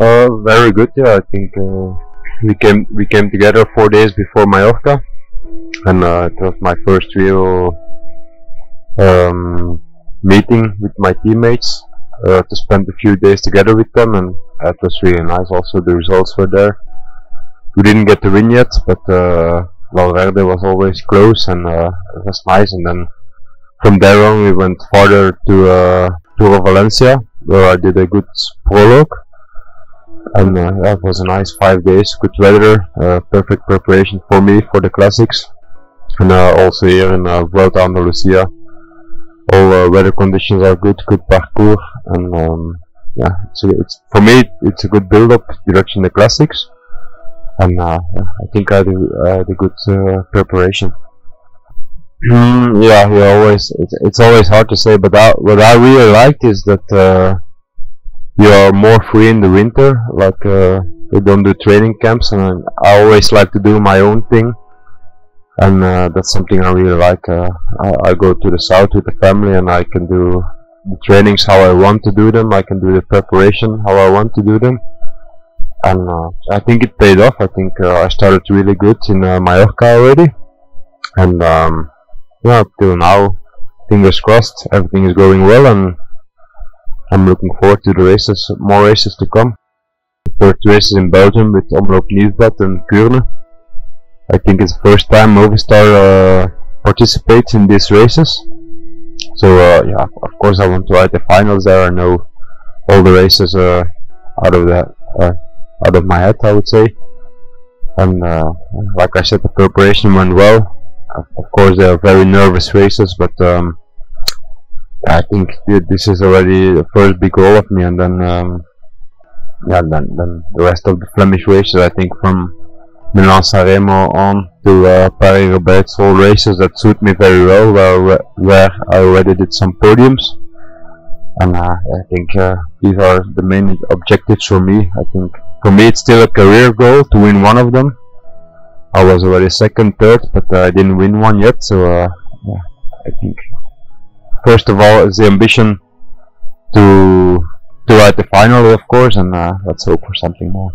Uh, very good. Yeah, I think uh, we came we came together four days before Mallorca, and uh, it was my first real um, meeting with my teammates uh, to spend a few days together with them, and that was really nice. Also, the results were there. We didn't get the win yet, but uh, Valverde was always close, and uh, it was nice. And then from there on, we went farther to uh, of Valencia, where I did a good prologue. And uh, that was a nice five days, good weather, uh, perfect preparation for me for the classics. And uh, also here in uh, Vuelta Andalusia, all uh, weather conditions are good, good parcours, and um, yeah, it's, it's for me it's a good build-up direction the classics, and uh, I think I do uh, good preparation. Mm, yeah, yeah, always it's, it's always hard to say, but what I really liked is that uh, you are more free in the winter. Like uh, we don't do training camps, and I always like to do my own thing and uh, that's something I really like. Uh, I, I, go to the south with the family, and I can do the trainings how I want to do them. I can do the preparation how I want to do them, and uh, I think it paid off. I think uh, I started really good in uh, Mallorca already, and um, yeah, till now, fingers crossed, everything is going well, and I'm looking forward to the races, more races to come. The First races in Belgium with Omloop Nieuwsblad and Kuurne I think it's the first time Movistar uh, participates in these races. So uh, yeah, of course I want to ride the finals there. I know all the races uh, out of the uh, out of my head, I would say. And uh, like I said, the preparation went well. Of course, they are very nervous races, but um, I think this is already the first big goal of me, and then um, yeah, then then the rest of the Flemish races. I think from Milan Sanremo on to uh, Paris-Roubaix, all races that suit me very well, where, where I already did some podiums. And uh, I think uh, these are the main objectives for me. I think for me it's still a career goal to win one of them. I was already second, third, but uh, I didn't win one yet. So uh, yeah, I think first of all is the ambition to to ride the final, of course, and uh, let's hope for something more.